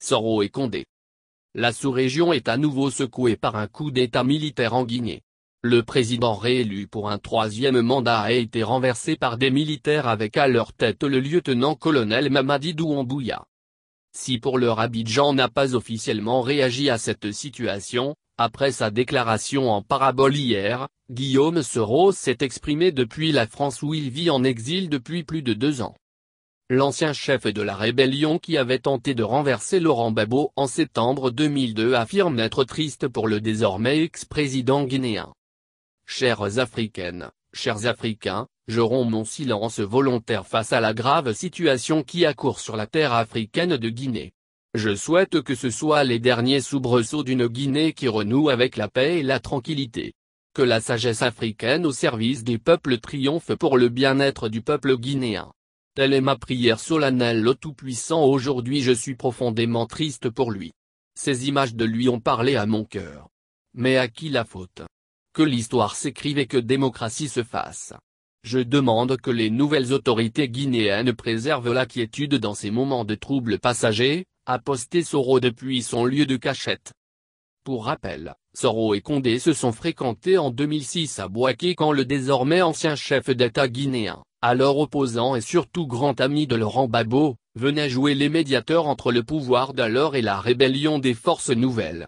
Soro et Condé. La sous-région est à nouveau secouée par un coup d'état militaire en Guinée. Le président réélu pour un troisième mandat a été renversé par des militaires avec à leur tête le lieutenant-colonel Mamadi Douambouya. Si pour leur Abidjan n'a pas officiellement réagi à cette situation, après sa déclaration en parabole hier, Guillaume Soro s'est exprimé depuis la France où il vit en exil depuis plus de deux ans. L'ancien chef de la rébellion qui avait tenté de renverser Laurent Gbagbo en septembre 2002 affirme être triste pour le désormais ex-président guinéen. Chères Africaines, chers Africains, je romps mon silence volontaire face à la grave situation qui accourt sur la terre africaine de Guinée. Je souhaite que ce soit les derniers soubresauts d'une Guinée qui renoue avec la paix et la tranquillité. Que la sagesse africaine au service des peuples triomphe pour le bien-être du peuple guinéen. Telle est ma prière solennelle au Tout-Puissant aujourd'hui je suis profondément triste pour lui. Ces images de lui ont parlé à mon cœur. Mais à qui la faute? Que l'histoire s'écrive et que démocratie se fasse. Je demande que les nouvelles autorités guinéennes préservent la quiétude dans ces moments de troubles passagers, a posté Soro depuis son lieu de cachette. Pour rappel, Soro et Condé se sont fréquentés en 2006 à Bouaké quand le désormais ancien chef d'État guinéen, alors opposant et surtout grand ami de Laurent Gbagbo, venait jouer les médiateurs entre le pouvoir d'alors et la rébellion des forces nouvelles.